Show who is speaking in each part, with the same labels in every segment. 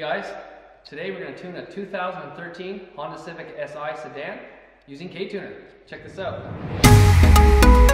Speaker 1: guys, today we're going to tune a 2013 Honda Civic Si sedan using K-Tuner. Check this out.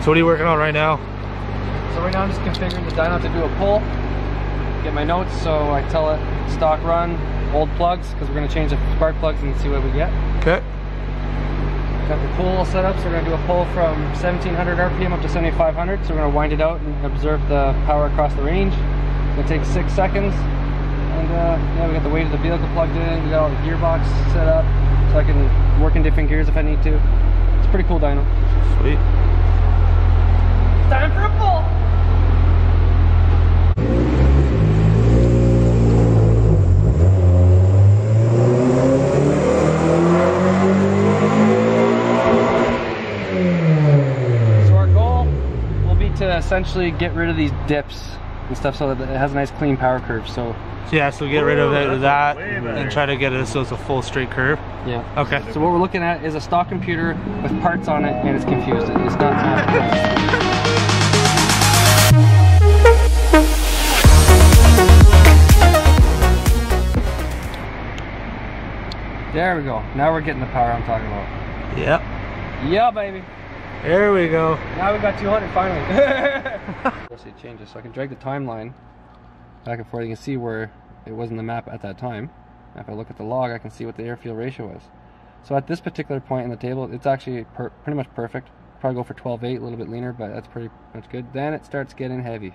Speaker 2: So what are you working on right now?
Speaker 1: So right now I'm just configuring the dyno to do a pull. Get my notes so I tell it stock run, old plugs, because we're going to change the spark plugs and see what we get.
Speaker 2: Okay.
Speaker 1: Got the pull set up, so we're going to do a pull from 1700 RPM up to 7500. So we're going to wind it out and observe the power across the range. It's going to take six seconds. And uh, yeah, we got the weight of the vehicle plugged in. We got all the gearbox set up, so I can work in different gears if I need to. It's a pretty cool dyno.
Speaker 2: Sweet.
Speaker 1: Time for a pull! So our goal will be to essentially get rid of these dips and stuff so that it has a nice clean power curve. So
Speaker 2: So yeah, so get rid of it,
Speaker 3: that's
Speaker 2: that and try to get it so it's a full straight curve.
Speaker 1: yeah.
Speaker 2: Okay.
Speaker 1: So what we're looking at is a stock computer with parts on it and it's confused. It's not. There we go. Now we're getting the power I'm talking about.
Speaker 2: Yep.
Speaker 1: Yeah, baby.
Speaker 2: There we go.
Speaker 1: Now we got 200 finally. Let's see, it changes. So I can drag the timeline back and forth. You can see where it was in the map at that time. If I look at the log, I can see what the air-fuel ratio was. So at this particular point in the table, it's actually per pretty much perfect. Probably go for 12.8, a little bit leaner, but that's pretty much good. Then it starts getting heavy.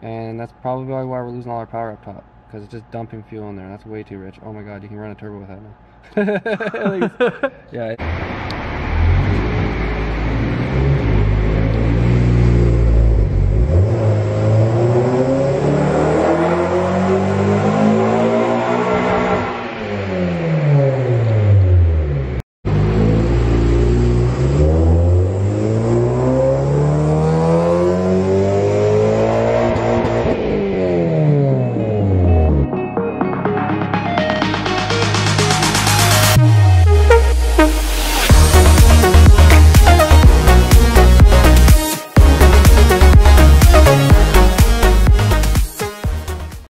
Speaker 1: And that's probably why we're losing all our power up top. Because it's just dumping fuel in there. That's way too rich. Oh my god, you can run a turbo with that now. yeah.